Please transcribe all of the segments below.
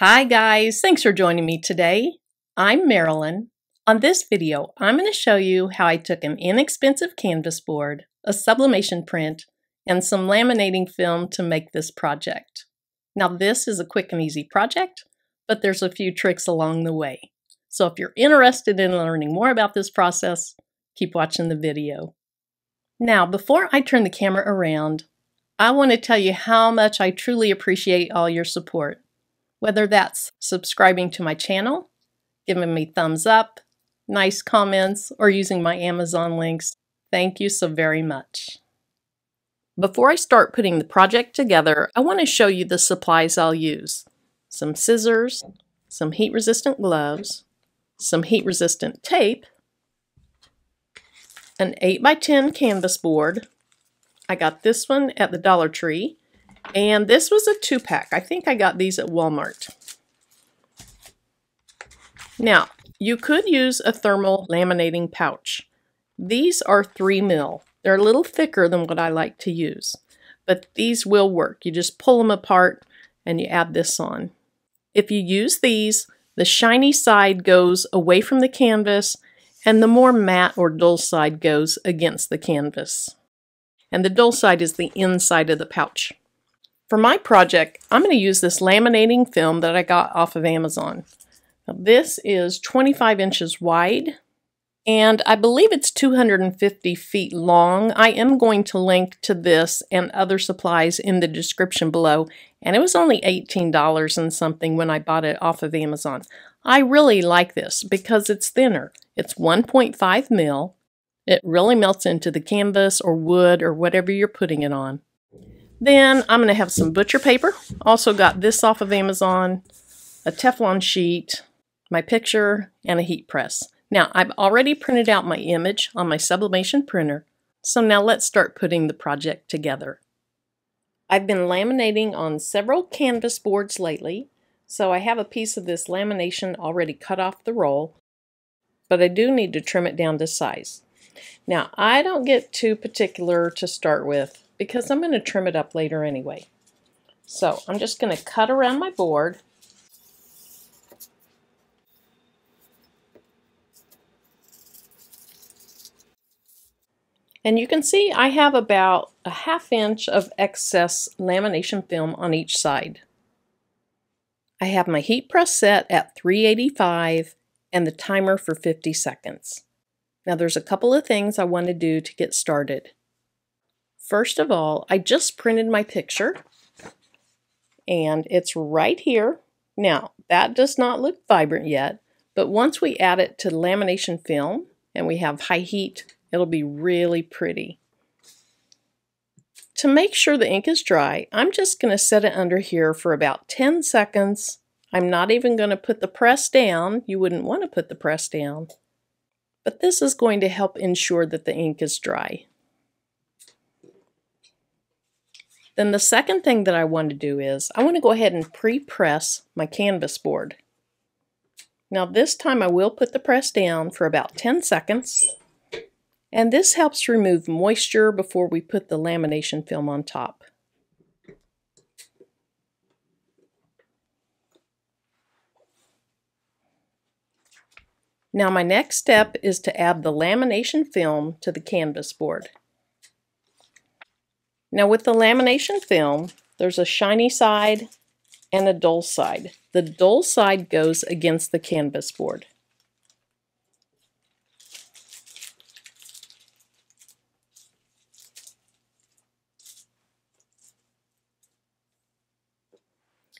Hi guys, thanks for joining me today. I'm Marilyn. On this video, I'm going to show you how I took an inexpensive canvas board, a sublimation print, and some laminating film to make this project. Now this is a quick and easy project, but there's a few tricks along the way. So if you're interested in learning more about this process, keep watching the video. Now, before I turn the camera around, I want to tell you how much I truly appreciate all your support. Whether that's subscribing to my channel, giving me thumbs up, nice comments, or using my Amazon links, thank you so very much. Before I start putting the project together, I want to show you the supplies I'll use. Some scissors, some heat-resistant gloves, some heat-resistant tape, an 8x10 canvas board. I got this one at the Dollar Tree. And this was a two-pack. I think I got these at Walmart. Now, you could use a thermal laminating pouch. These are 3 mil. They're a little thicker than what I like to use. But these will work. You just pull them apart and you add this on. If you use these, the shiny side goes away from the canvas and the more matte or dull side goes against the canvas. And the dull side is the inside of the pouch. For my project, I'm going to use this laminating film that I got off of Amazon. Now, this is 25 inches wide, and I believe it's 250 feet long. I am going to link to this and other supplies in the description below, and it was only $18 and something when I bought it off of Amazon. I really like this because it's thinner. It's 1.5 mil. It really melts into the canvas or wood or whatever you're putting it on. Then I'm going to have some butcher paper. Also got this off of Amazon, a Teflon sheet, my picture, and a heat press. Now, I've already printed out my image on my sublimation printer, so now let's start putting the project together. I've been laminating on several canvas boards lately, so I have a piece of this lamination already cut off the roll, but I do need to trim it down to size. Now, I don't get too particular to start with because I'm going to trim it up later anyway. So I'm just going to cut around my board. And you can see I have about a half inch of excess lamination film on each side. I have my heat press set at 385 and the timer for 50 seconds. Now there's a couple of things I want to do to get started. First of all, I just printed my picture and it's right here. Now, that does not look vibrant yet, but once we add it to lamination film and we have high heat, it'll be really pretty. To make sure the ink is dry, I'm just going to set it under here for about 10 seconds. I'm not even going to put the press down. You wouldn't want to put the press down. But this is going to help ensure that the ink is dry. Then the second thing that I want to do is I want to go ahead and pre-press my canvas board. Now this time I will put the press down for about 10 seconds and this helps remove moisture before we put the lamination film on top. Now my next step is to add the lamination film to the canvas board. Now with the lamination film, there's a shiny side and a dull side. The dull side goes against the canvas board.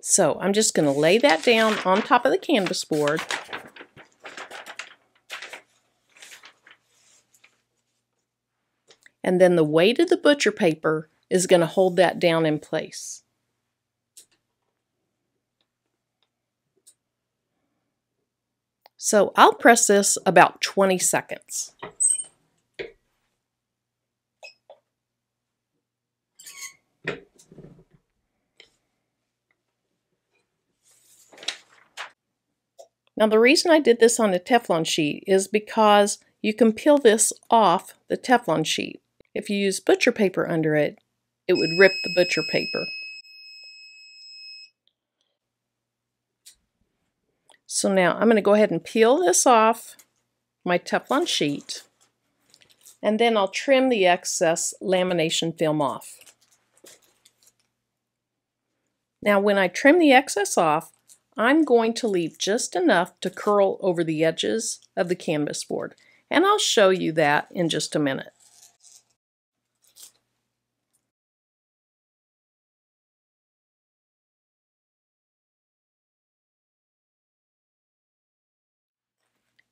So I'm just going to lay that down on top of the canvas board. And then the weight of the butcher paper is going to hold that down in place. So I'll press this about 20 seconds. Now the reason I did this on a Teflon sheet is because you can peel this off the Teflon sheet. If you use butcher paper under it, it would rip the butcher paper. So now I'm going to go ahead and peel this off my Teflon sheet and then I'll trim the excess lamination film off. Now when I trim the excess off, I'm going to leave just enough to curl over the edges of the canvas board, and I'll show you that in just a minute.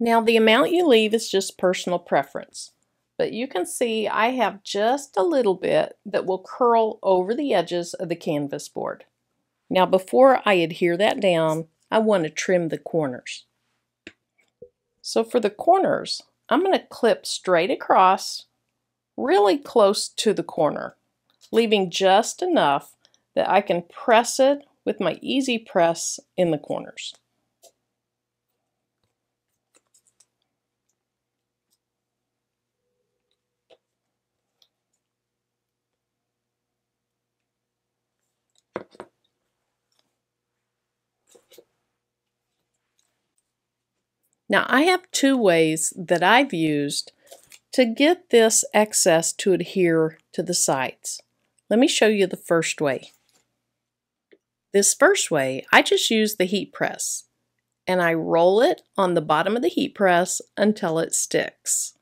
Now the amount you leave is just personal preference, but you can see I have just a little bit that will curl over the edges of the canvas board. Now before I adhere that down, I want to trim the corners. So for the corners, I'm going to clip straight across really close to the corner, leaving just enough that I can press it with my easy press in the corners. Now I have two ways that I've used to get this excess to adhere to the sides. Let me show you the first way. This first way, I just use the heat press and I roll it on the bottom of the heat press until it sticks.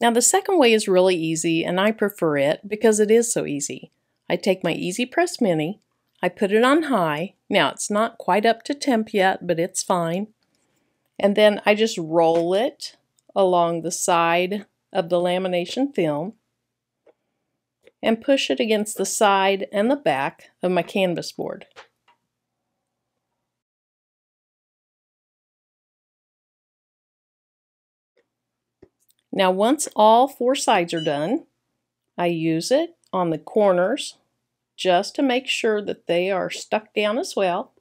Now the second way is really easy and I prefer it because it is so easy. I take my Easy Press Mini, I put it on high. Now it's not quite up to temp yet, but it's fine. And then I just roll it along the side of the lamination film and push it against the side and the back of my canvas board. Now once all four sides are done, I use it on the corners just to make sure that they are stuck down as well.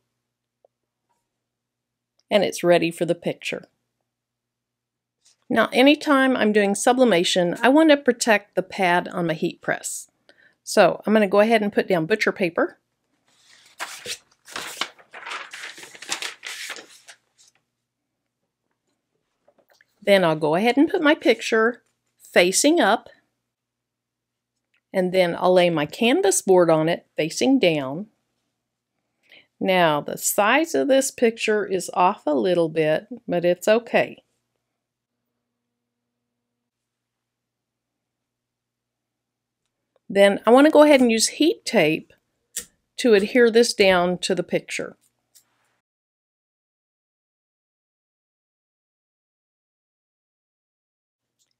And it's ready for the picture. Now anytime I'm doing sublimation, I want to protect the pad on my heat press. So I'm going to go ahead and put down butcher paper. Then I'll go ahead and put my picture facing up. And then I'll lay my canvas board on it facing down. Now the size of this picture is off a little bit, but it's okay. Then I want to go ahead and use heat tape to adhere this down to the picture.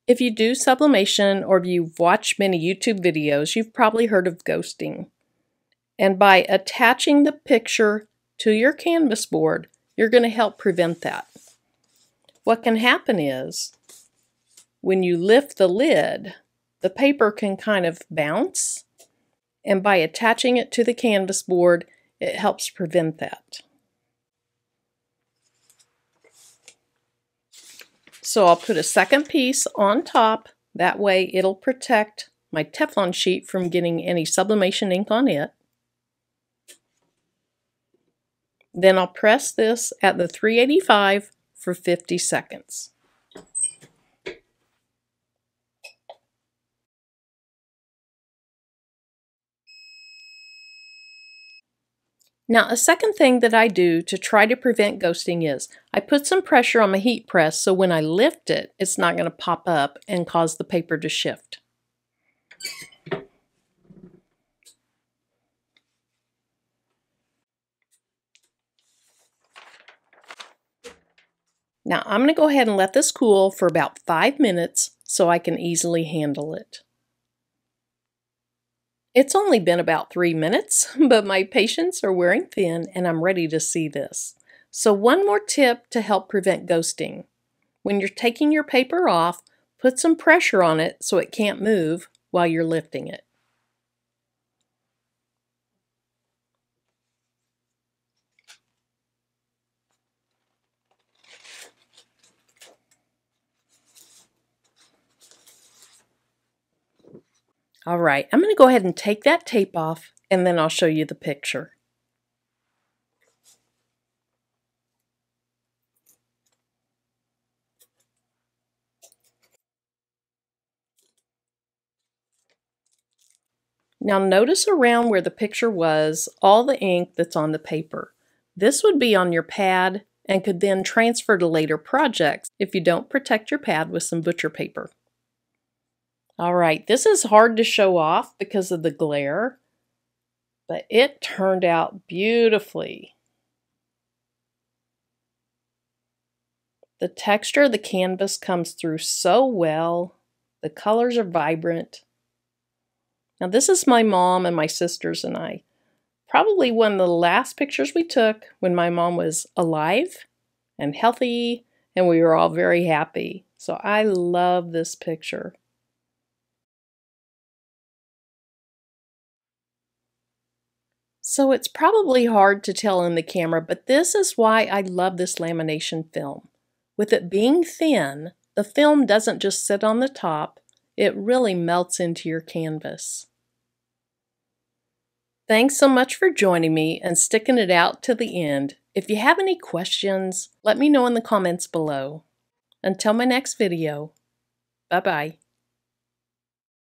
If you do sublimation or if you've watched many YouTube videos, you've probably heard of ghosting. And by attaching the picture to your canvas board, you're going to help prevent that. What can happen is when you lift the lid, the paper can kind of bounce, and by attaching it to the canvas board, it helps prevent that. So I'll put a second piece on top. That way it'll protect my Teflon sheet from getting any sublimation ink on it. Then I'll press this at the 385 for 50 seconds. Now, a second thing that I do to try to prevent ghosting is I put some pressure on my heat press so when I lift it, it's not going to pop up and cause the paper to shift. Now I'm going to go ahead and let this cool for about five minutes so I can easily handle it. It's only been about three minutes, but my patience are wearing thin and I'm ready to see this. So one more tip to help prevent ghosting. When you're taking your paper off, Put some pressure on it so it can't move while you're lifting it. All right, I'm going to go ahead and take that tape off and then I'll show you the picture. Now notice around where the picture was all the ink that's on the paper. This would be on your pad and could then transfer to later projects if you don't protect your pad with some butcher paper. All right, this is hard to show off because of the glare, but it turned out beautifully. The texture of the canvas comes through so well. The colors are vibrant. Now this is my mom and my sisters and I. Probably one of the last pictures we took when my mom was alive and healthy and we were all very happy. So I love this picture. So it's probably hard to tell in the camera, but this is why I love this lamination film. With it being thin, the film doesn't just sit on the top, it really melts into your canvas. Thanks so much for joining me and sticking it out to the end. If you have any questions, let me know in the comments below. Until my next video, bye-bye.